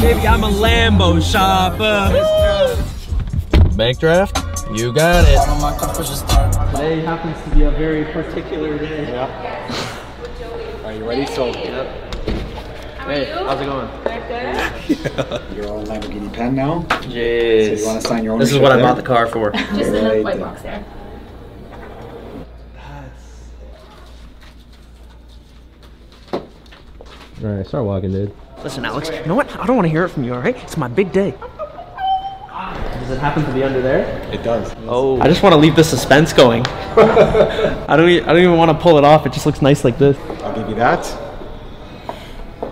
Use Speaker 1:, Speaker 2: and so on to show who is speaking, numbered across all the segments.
Speaker 1: Baby, I'm a Lambo shopper.
Speaker 2: Bank draft? You got it.
Speaker 1: Today happens to be a very particular day.
Speaker 3: Are you ready? So yep.
Speaker 1: Hey, how's it going?
Speaker 3: you're all Lamborghini pen now. So you want to sign your own?
Speaker 1: This is what I bought the car for.
Speaker 4: Just in the white box there.
Speaker 2: All right, start walking, dude.
Speaker 1: Listen, Alex, you know what? I don't want to hear it from you, all right? It's my big day. Does it happen to be under there?
Speaker 3: It does.
Speaker 1: Oh. I just want to leave the suspense going. I don't. e- I don't even want to pull it off. It just looks nice like this.
Speaker 3: I'll give you that.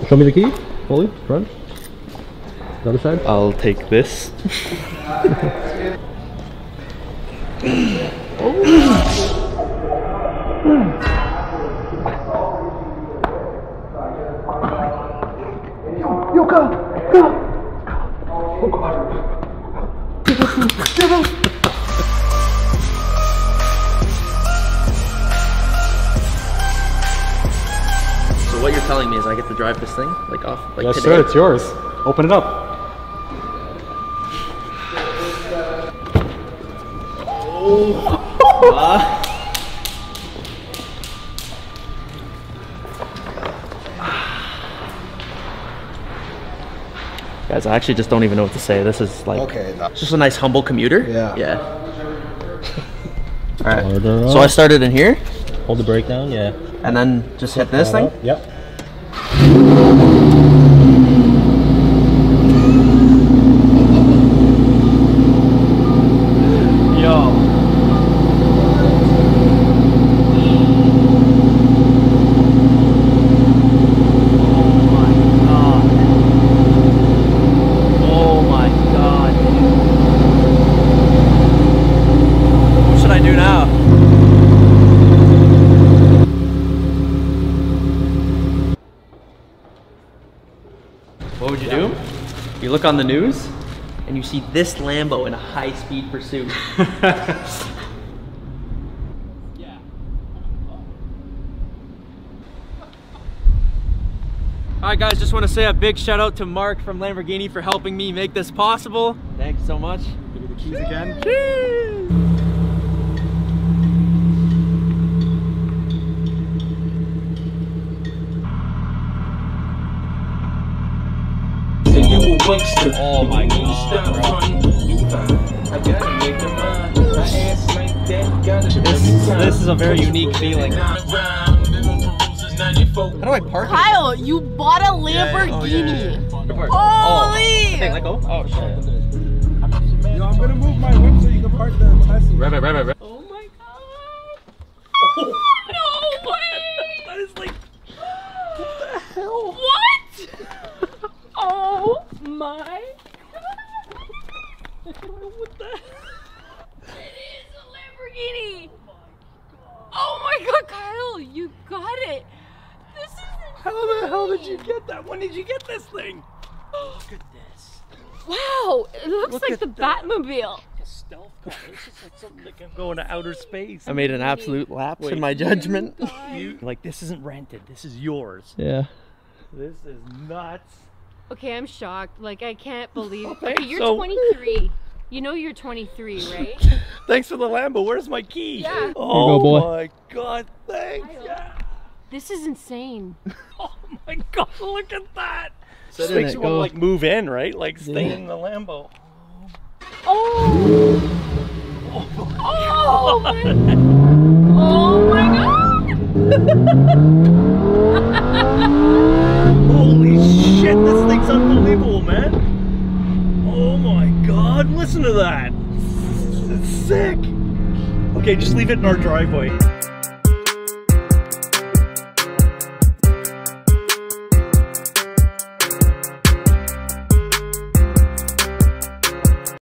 Speaker 2: Show me the key. Fully front. The other side.
Speaker 1: I'll take this. Oh, so what you're telling me is I get to drive this thing like off like
Speaker 3: Yes,
Speaker 1: today?
Speaker 3: sir. It's yours. Open it up.
Speaker 1: Guys, I actually just don't even know what to say. This is like
Speaker 3: Okay.
Speaker 1: just a nice humble commuter.
Speaker 3: Yeah.
Speaker 1: Yeah. All right. So I started in here
Speaker 2: Hold the brake down. Yeah.
Speaker 1: and then just hit this thing.
Speaker 3: Yep.
Speaker 1: Yo. Oh my god. What should I do now? What would you do? You look on the news and you see this Lambo in a high speed pursuit. Yeah. All right, guys, just want to say a big shout out to Mark from Lamborghini for helping me make this possible. Thanks so much.
Speaker 3: Give me the keys again.
Speaker 1: Oh my god, This, this is a very unique feeling. How do I park?
Speaker 4: Kyle, you bought a Lamborghini. Holy!
Speaker 1: Hey, let go. Oh shit.
Speaker 3: Yo, I'm gonna move my whip so you can park the Tesla.
Speaker 1: Right, right, right, right,
Speaker 4: What
Speaker 1: the?
Speaker 4: It is a Lamborghini! Oh my god, Kyle, you got it! This is
Speaker 1: How the hell did you get that? When did you get this thing? Look at this.
Speaker 4: Wow, it looks
Speaker 1: Look
Speaker 4: like
Speaker 1: at
Speaker 4: the
Speaker 1: that.
Speaker 4: Batmobile.
Speaker 1: A stealth car. This is like something that can go into outer space. I made an absolute lapse in my judgment.
Speaker 5: You like this isn't rented. This is yours.
Speaker 1: Yeah.
Speaker 5: This is nuts.
Speaker 4: Okay, I'm shocked. Like, I can't believe Okay, you're
Speaker 5: so-
Speaker 4: 23. You know you're 23, right?
Speaker 5: Thanks for the Lambo. Where's my key?
Speaker 4: Yeah.
Speaker 5: Oh
Speaker 2: boy.
Speaker 5: my god, thanks. Yeah.
Speaker 4: This is insane.
Speaker 5: Oh my god, look at that.
Speaker 1: So
Speaker 5: Just
Speaker 1: in
Speaker 5: makes you want to like move in, right? Like stay
Speaker 1: Yeah.
Speaker 5: in the Lambo. Oh!
Speaker 4: Oh, oh my, oh my god!
Speaker 5: Holy shit, this thing's unbelievable, man. Oh my god, listen to that. It's sick. Okay, just leave it in our driveway.